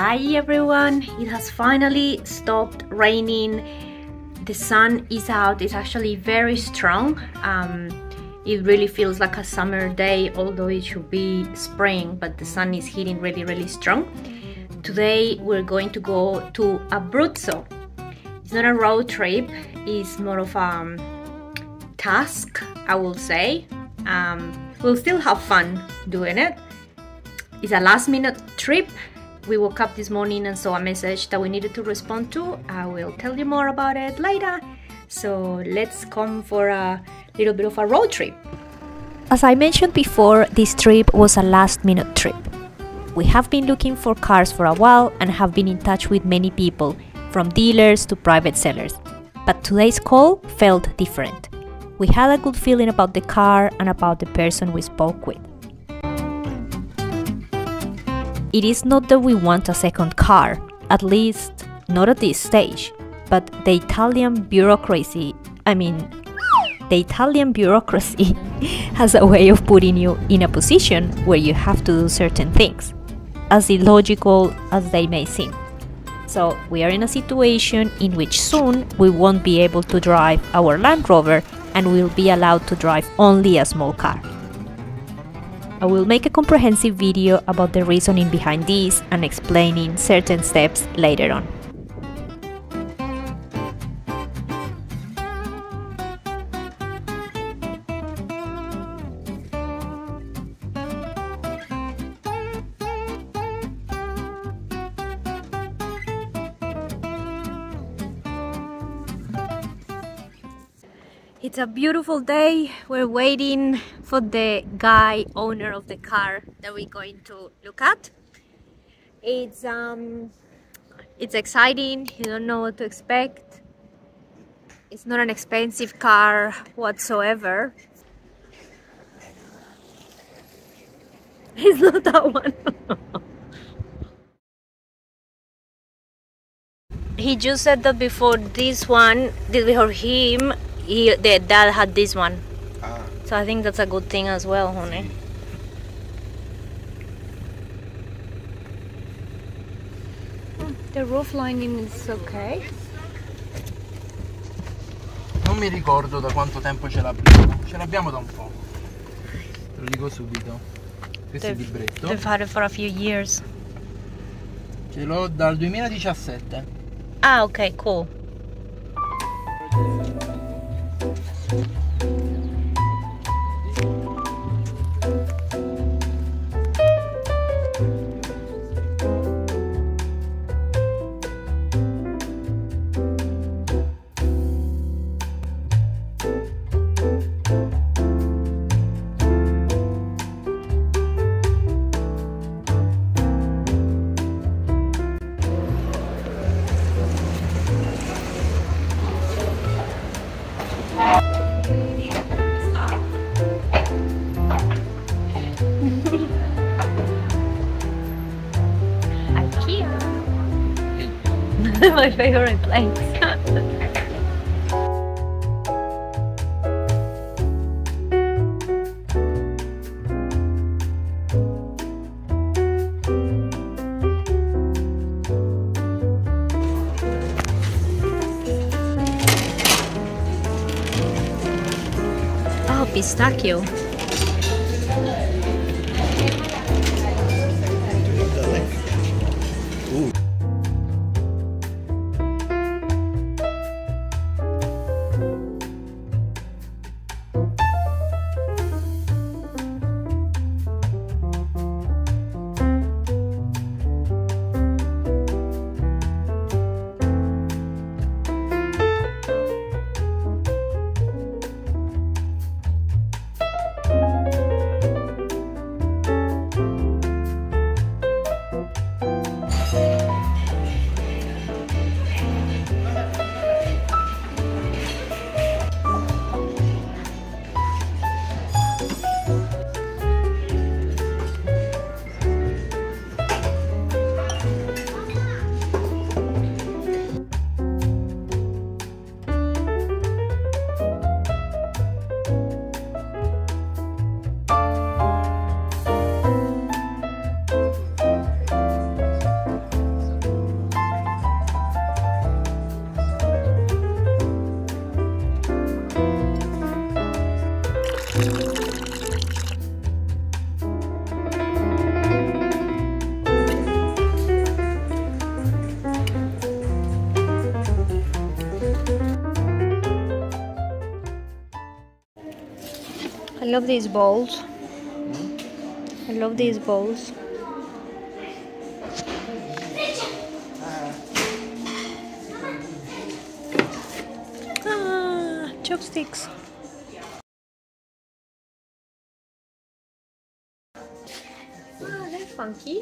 Hi everyone! It has finally stopped raining. The sun is out. It's actually very strong. Um, it really feels like a summer day, although it should be spring, but the sun is hitting really, really strong. Today we're going to go to Abruzzo. It's not a road trip, it's more of a um, task, I will say. Um, we'll still have fun doing it. It's a last minute trip we woke up this morning and saw a message that we needed to respond to. I will tell you more about it later. So let's come for a little bit of a road trip. As I mentioned before, this trip was a last minute trip. We have been looking for cars for a while and have been in touch with many people, from dealers to private sellers. But today's call felt different. We had a good feeling about the car and about the person we spoke with. It is not that we want a second car, at least not at this stage, but the Italian bureaucracy, I mean, the Italian bureaucracy has a way of putting you in a position where you have to do certain things, as illogical as they may seem. So, we are in a situation in which soon we won't be able to drive our Land Rover and we'll be allowed to drive only a small car. I will make a comprehensive video about the reasoning behind this and explaining certain steps later on. It's a beautiful day. We're waiting for the guy owner of the car that we're going to look at. It's um it's exciting. You don't know what to expect. It's not an expensive car whatsoever. It's not that one. he just said that before this one, before him, he the dad had this one. So I think that's a good thing as well, honey. The roof lining is okay. Non mi ricordo da quanto tempo ce l'abbiamo. Ce l'abbiamo da un po'. Te lo dico subito. Questo they've, è il libretto. They've had it for a few years. Ce l'ho dal 2017. Ah, ok, cool. my favorite place. Oh, pistachio. I love these balls. I love these balls. Ah, chopsticks. Funky.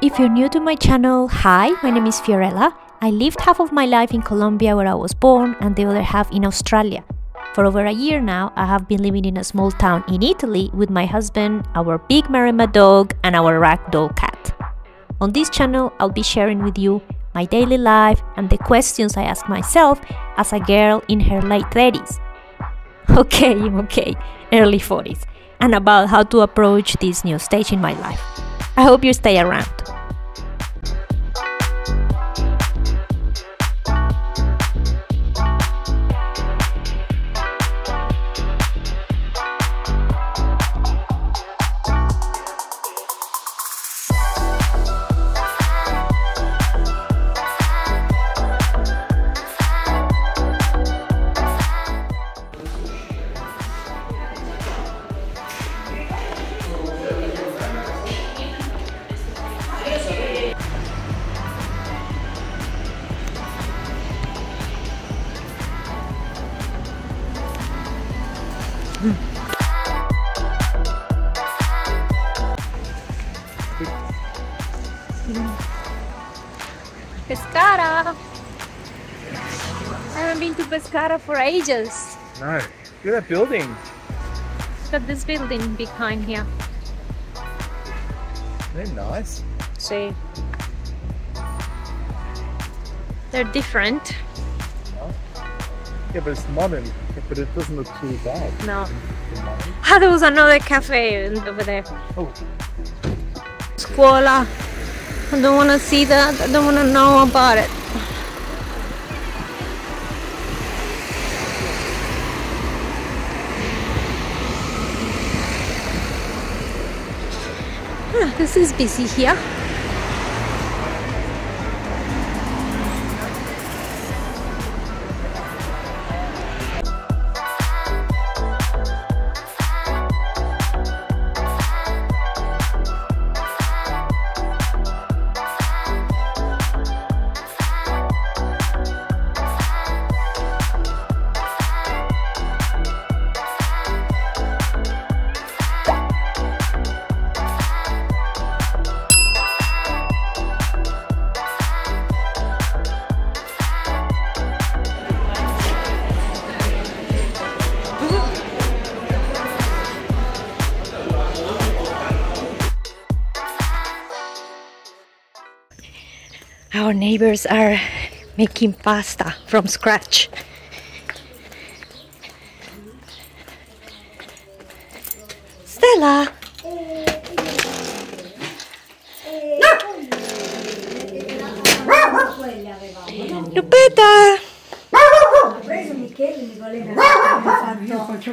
If you're new to my channel, hi, my name is Fiorella. I lived half of my life in Colombia where I was born and the other half in Australia. For over a year now, I have been living in a small town in Italy with my husband, our big Maremma dog, and our ragdoll cat. On this channel, I'll be sharing with you my daily life and the questions I ask myself as a girl in her late 30s. Okay, okay, early 40s, and about how to approach this new stage in my life. I hope you stay around. Haven't been to Pescara for ages. No. Look at that building. Got this building behind here. They're nice. See. They're different. Yeah, but it's modern. But it doesn't look too bad. No. Ah, there was another cafe over there. Oh, Scuola. I don't want to see that. I don't want to know about it. This is busy here. Our neighbors are making pasta from scratch. Stella! Michele, mi voleva fatto.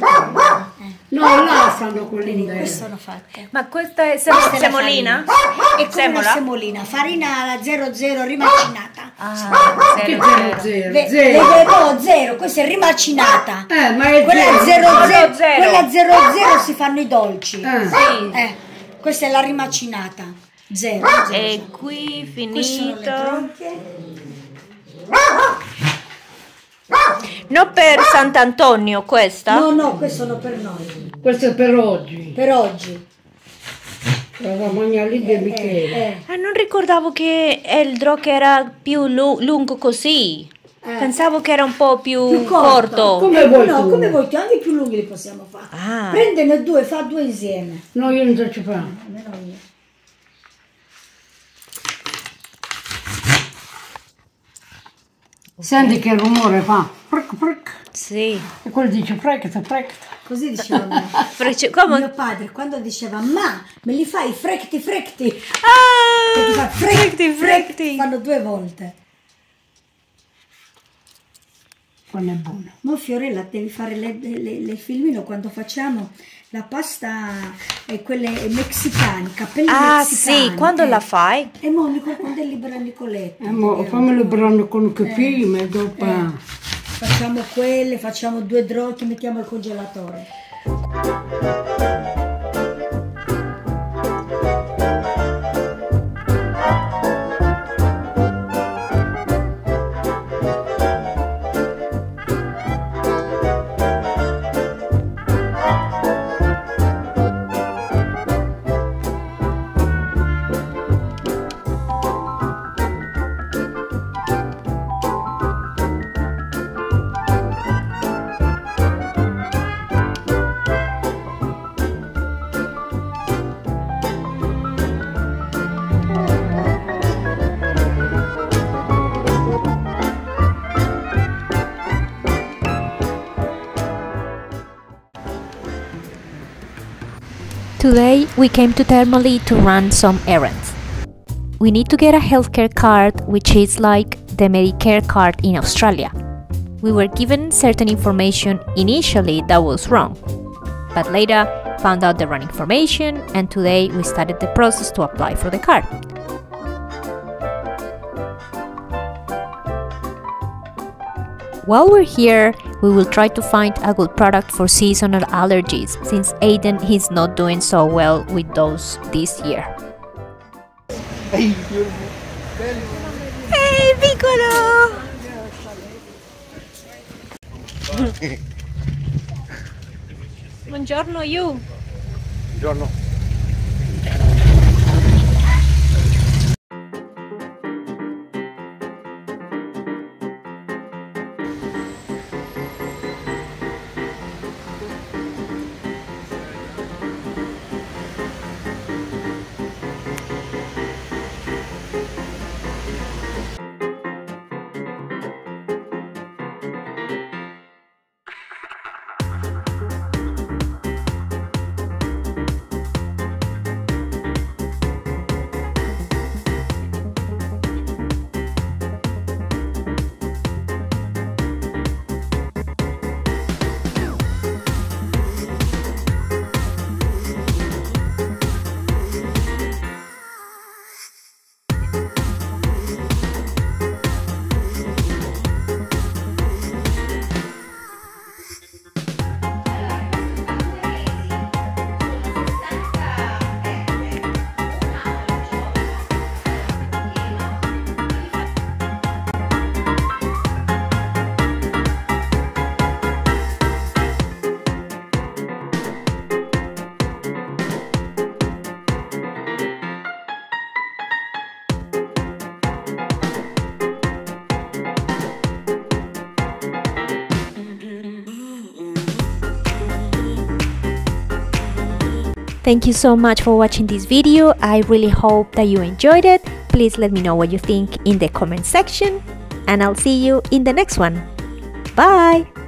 No, là stanno collinde. Queste sono fatte. Ma questa è Questa è la semolina? È come Semola? una semolina, farina alla 00 rimacinata. Ah, Che zero, zero, zero. zero, Ve- zero. no, zero, questa è rimacinata. Eh, ma è Quella zero. 00, zero, zero. quella 00 si fanno i dolci. Eh. Sì. Eh, questa è la rimacinata. Zero. zero. E qui Queste sono le finito. Non per Sant'Antonio questa? No, no, questo sono per noi. Questo è per oggi. Per oggi. La mangiare lì di Michele. Eh, Ah, non ricordavo che Eldro che era più lu- lungo così. Eh. Pensavo che era un po' più, più corto. corto. Come Eh, vuoi no, tu. come vuoi tu, anche più lunghi li possiamo fare. Ah. Prendene due, fa due insieme. No, io non so ci fare. Almeno io. Senti che rumore fa. Fric, fric. Sì. E quello dice frecta, frecta. Così diceva come? mio padre quando diceva ma me li fai frecti frecti ti Ah! Frecti, frecti. fanno due volte quando è buona. Mo Fiorella devi fare le, il filmino quando facciamo la pasta e quelle messicane, capelli Ah messicani. sì, quando eh. la fai? E mo Nico, quando è libera Nicoletta. E mo fammelo brano con che film e dopo... Facciamo quelle, facciamo due droghe, mettiamo al congelatore. Today we came to Termoli to run some errands. We need to get a healthcare card, which is like the Medicare card in Australia. We were given certain information initially that was wrong, but later found out the wrong information, and today we started the process to apply for the card. While we're here, we will try to find a good product for seasonal allergies since Aiden is not doing so well with those this year. Hey, piccolo! Buongiorno, you. Buongiorno. Thank you so much for watching this video. I really hope that you enjoyed it. Please let me know what you think in the comment section and I'll see you in the next one. Bye!